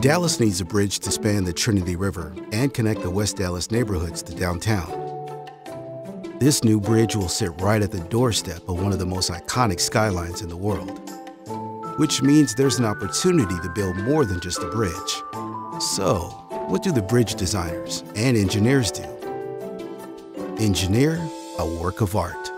Dallas needs a bridge to span the Trinity River and connect the West Dallas neighborhoods to downtown. This new bridge will sit right at the doorstep of one of the most iconic skylines in the world. Which means there's an opportunity to build more than just a bridge. So, what do the bridge designers and engineers do? Engineer a work of art